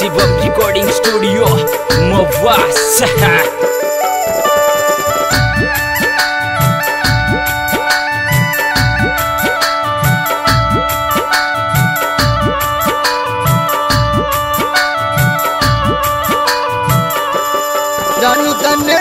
Shivam recording studio मवास जानू तने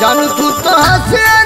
জানু তু তো হাসে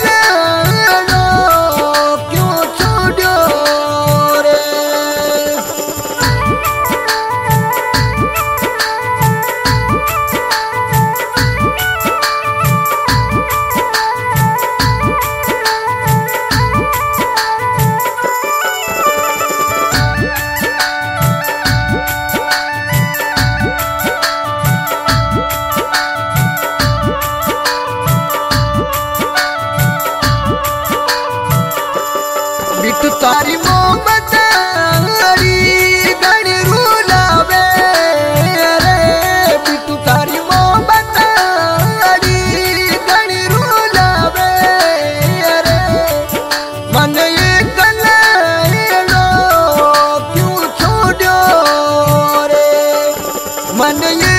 तारी मोहब्बत तारी गणी रूलावे। रे बिटू तारी मोहब्बत तारी गणी रूलावे। रे मन ये कलेलो क्यों छोड़ो रे? मन ये